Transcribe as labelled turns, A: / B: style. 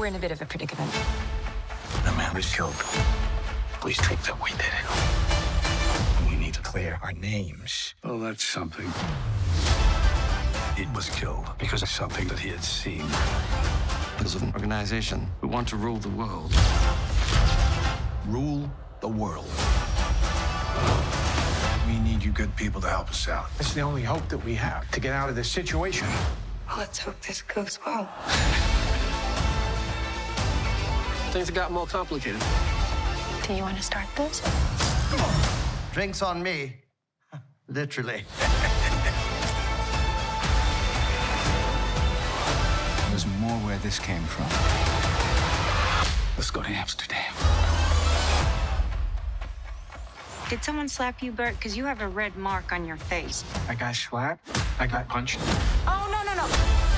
A: We're in a bit of a predicament.
B: The man was killed. Please take that we did it. We need to clear our names.
C: Oh, that's something. He was killed because of something that he had seen.
D: Because of an organization who want to rule the world.
B: Rule the world.
C: We need you good people to help us out.
B: It's the only hope that we have to get out of this situation.
A: Let's hope this goes well.
D: Things have gotten more complicated.
A: Do you want to start this?
E: Drinks on me. Literally.
B: There's more where this came from.
C: Let's go to Amsterdam.
F: Did someone slap you, Burt? Because you have a red mark on your face.
B: I got slapped. I got punched.
F: Oh, no, no, no.